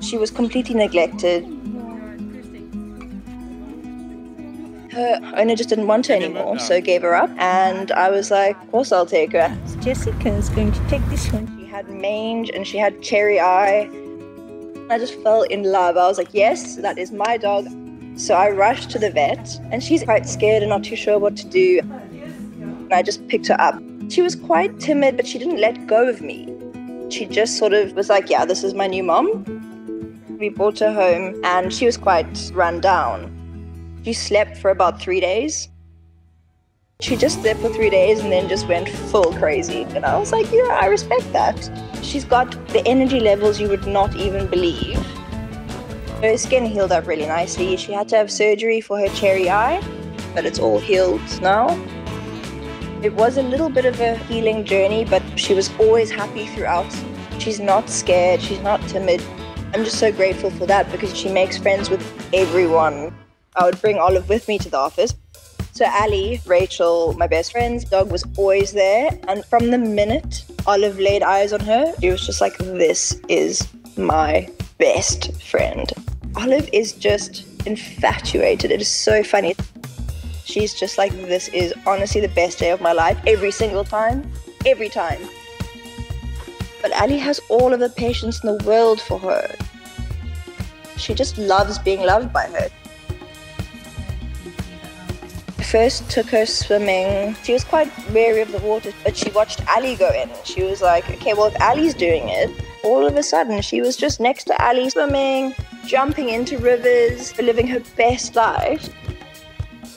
She was completely neglected. Her owner just didn't want her anymore, so gave her up. And I was like, of course I'll take her. Jessica is going to take this one. She had mange and she had cherry eye. I just fell in love. I was like, yes, that is my dog. So I rushed to the vet, and she's quite scared and not too sure what to do. And I just picked her up. She was quite timid, but she didn't let go of me. She just sort of was like, yeah, this is my new mom. We brought her home, and she was quite run down. She slept for about three days. She just slept for three days and then just went full crazy. And I was like, yeah, I respect that. She's got the energy levels you would not even believe. Her skin healed up really nicely. She had to have surgery for her cherry eye, but it's all healed now. It was a little bit of a healing journey, but she was always happy throughout. She's not scared, she's not timid. I'm just so grateful for that because she makes friends with everyone. I would bring Olive with me to the office. So Ali, Rachel, my best friend's dog was always there. And from the minute Olive laid eyes on her, she was just like, this is my best friend. Olive is just infatuated. It is so funny. She's just like, this is honestly the best day of my life every single time. Every time. But Ali has all of the patience in the world for her. She just loves being loved by her. I first took her swimming. She was quite wary of the water, but she watched Ali go in. She was like, okay, well, if Ali's doing it, all of a sudden she was just next to Ali swimming, jumping into rivers, living her best life.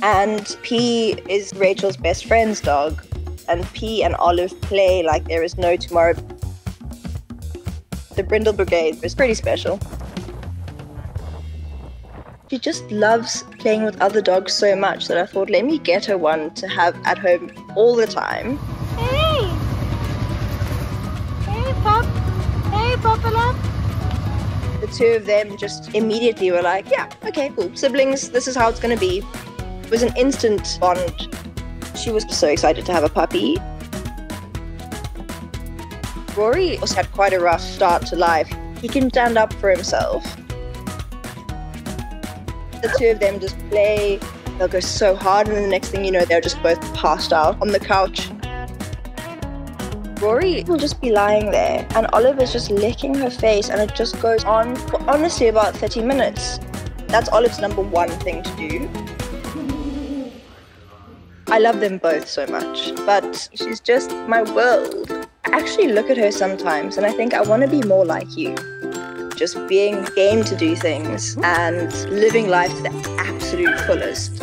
And P is Rachel's best friend's dog. And P and Olive play like there is no tomorrow. The Brindle Brigade is pretty special. She just loves playing with other dogs so much that I thought, let me get her one to have at home all the time. Hey! Hey, Pop! Hey, Papa The two of them just immediately were like, yeah, okay, cool. Siblings, this is how it's going to be. It was an instant bond. She was so excited to have a puppy. Rory also had quite a rough start to life. He can stand up for himself. The two of them just play. They'll go so hard, and the next thing you know, they're just both passed out on the couch. Rory will just be lying there, and Olive is just licking her face, and it just goes on for honestly about 30 minutes. That's Olive's number one thing to do. I love them both so much, but she's just my world. Actually look at her sometimes and I think I want to be more like you. Just being game to do things and living life to the absolute fullest.